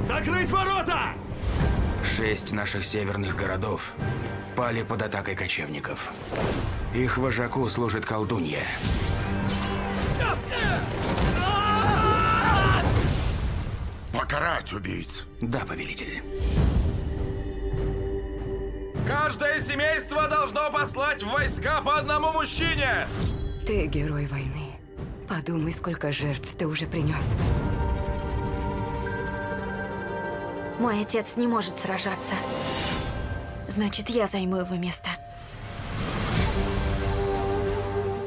Закрыть ворота! Шесть наших северных городов пали под атакой кочевников. Их вожаку служит колдунья. Покарать убийц. Да, повелитель. Каждое семейство должно послать в войска по одному мужчине! Ты герой войны. Подумай, сколько жертв ты уже принес. Мой отец не может сражаться. Значит, я займу его место.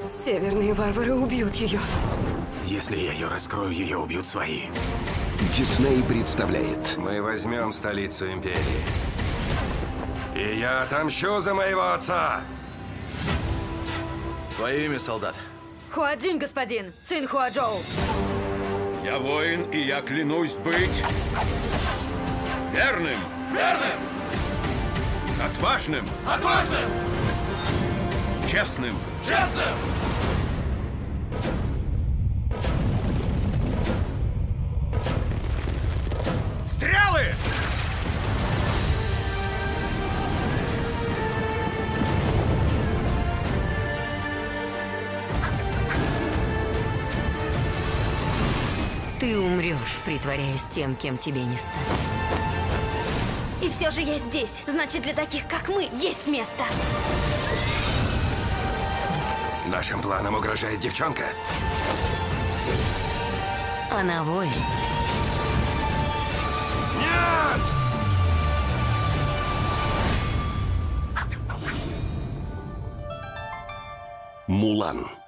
Северные варвары убьют ее. Если я ее раскрою, ее убьют свои. Дисней представляет Мы возьмем столицу империи. И я отомщу за моего отца. Твое имя, солдат? Хуадзинь, господин, сын Хуаджоу. Я воин, и я клянусь быть верным, Верным! отважным, Отважным! честным. Честным! Стрелы! Ты умрешь, притворяясь тем, кем тебе не стать. Все же я здесь. Значит, для таких, как мы, есть место. Нашим планам угрожает девчонка. Она воин. Нет! «Мулан».